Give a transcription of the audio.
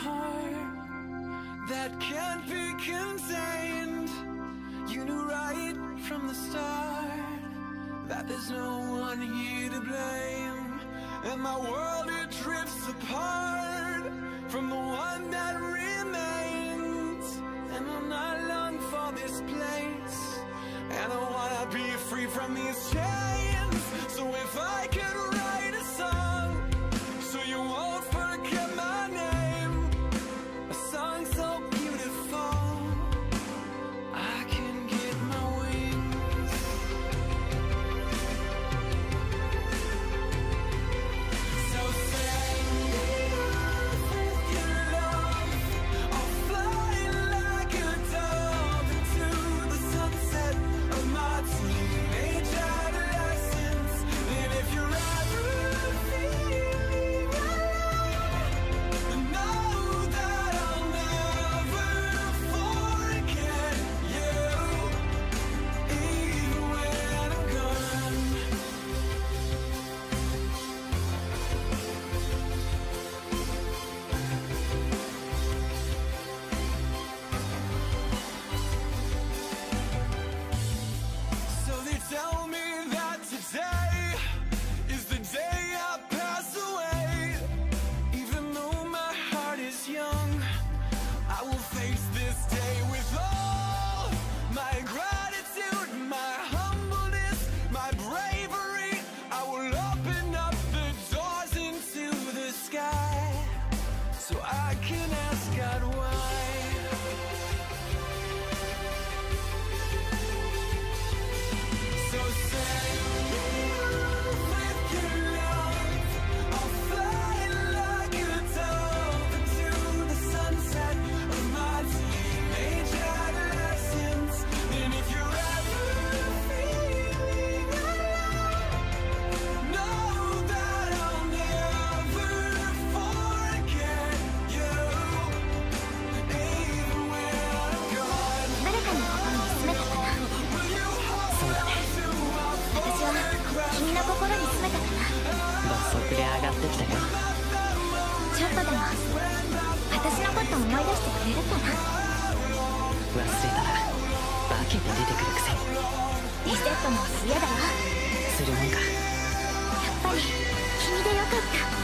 heart that can't be contained. You knew right from the start that there's no one here to blame. And my world it drifts apart from the one that remains. And I'm not long for this place. And I wanna be free from these chains. So I can ask God why. きたよ。ちょっとでも私のこと思い出してくれるかな？忘れたら化けて出てくるくせに。リセットも嫌だよするもんか。やっぱり君でよかった